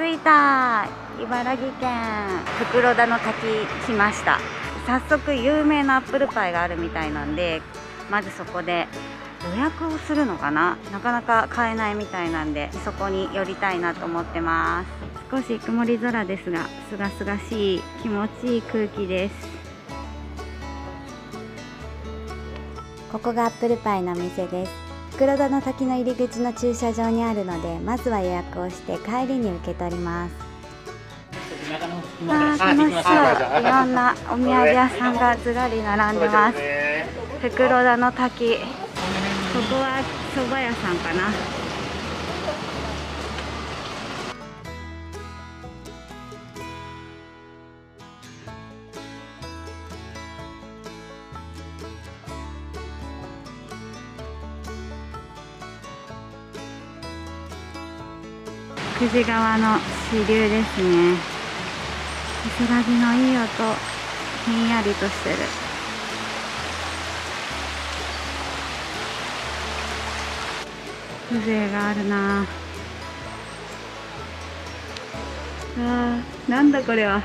着いた。茨城県袋田の滝来ました。早速有名なアップルパイがあるみたいなんでまずそこで予約をするのかな？なかなか買えないみたいなんでそこに寄りたいなと思ってます。少し曇り空ですがすがすがしい気持ちいい空気です。ここがアップルパイの店です袋田の滝の入り口の駐車場にあるのでまずは予約をして帰りに受け取ります。あー楽しそう。いろんなお土産屋さんがずらり並んでます。袋田の滝。ここは蕎麦屋さんかな久慈川の支流ですね。せらぎのいい音ひんやりとしてる。風情があるな。あーなんだこれは。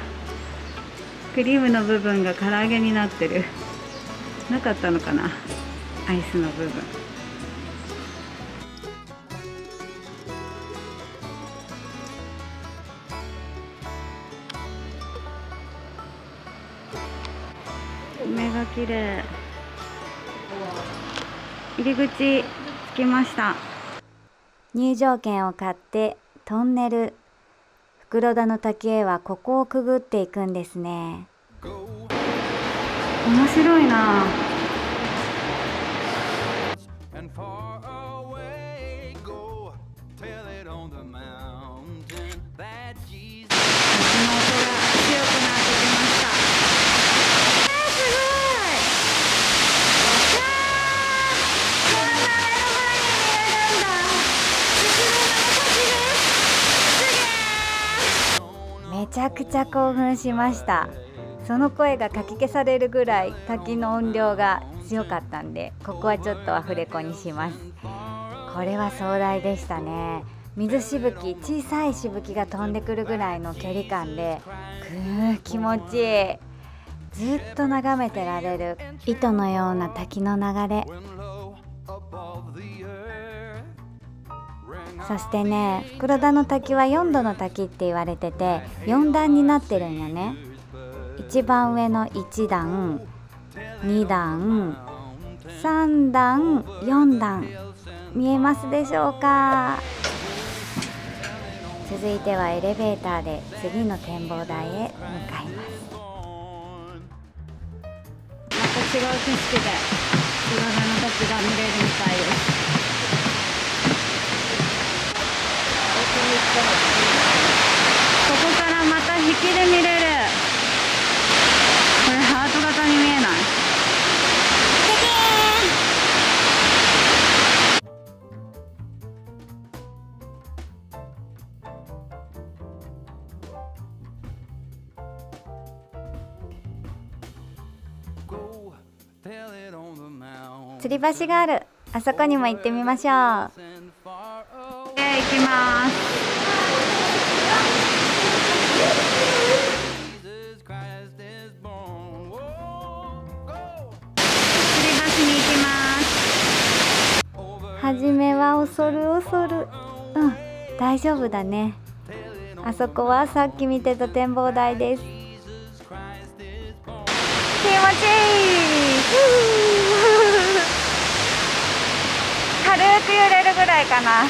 クリームの部分が唐揚げになってる。なかったのかな？アイスの部分。梅が綺麗。入り口着きました。入場券を買ってトンネル。袋田の滝へはここをくぐっていくんですね。面白いなちゃくちゃ興奮しました。その声がかき消されるぐらい滝の音量が強かったんでここはちょっとアフレコにします。これは壮大でしたね。水しぶき小さいしぶきが飛んでくるぐらいの距離感でくー気持ちいい。ずっと眺めてられる。糸のような滝の流れ。そしてね袋田の滝は4度の滝って言われてて4段になってるんよね。一番上の1段2段3段4段見えますでしょうか？続いてはエレベーターで次の展望台へ向かいます。また違う景色で袋田の滝吊り橋があるあそこにも行ってみましょう行きます。吊り橋に行きます。over はじめは恐る恐る。うん、大丈夫だね。あそこはさっき見てた展望台です。く揺れるぐらいかな。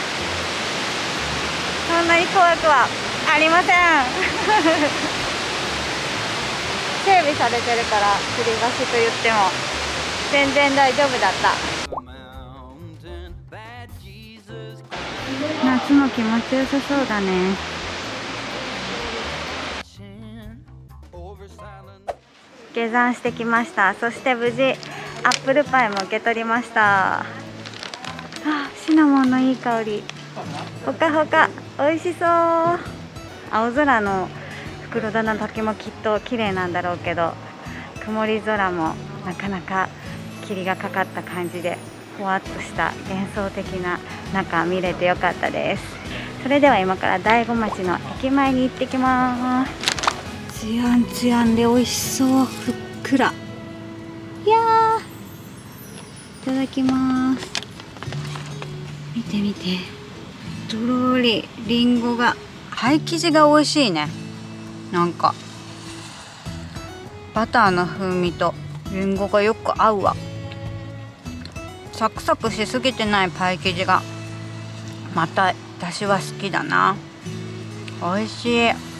そんなに怖くはありません。整備されてるから吊り橋と言っても全然大丈夫だった。夏も気持ちよさそうだね下山してきましたそして無事アップルパイも受け取りましたあシナモンのいい香り。ほかほか美味しそう。青空の袋田の滝もきっと綺麗なんだろうけど曇り空もなかなか霧がかかった感じでふわっとした幻想的な中見れてよかったです。それでは今から大子町の駅前に行ってきます。つやんつやんで美味しそう。ふっくら。いやいただきます。見て見て。とろりりんごがパイ生地が美味しいね。なんか。バターの風味とりんごがよく合うわ。サクサクしすぎてないパイ生地が。また私は好きだな。美味しい。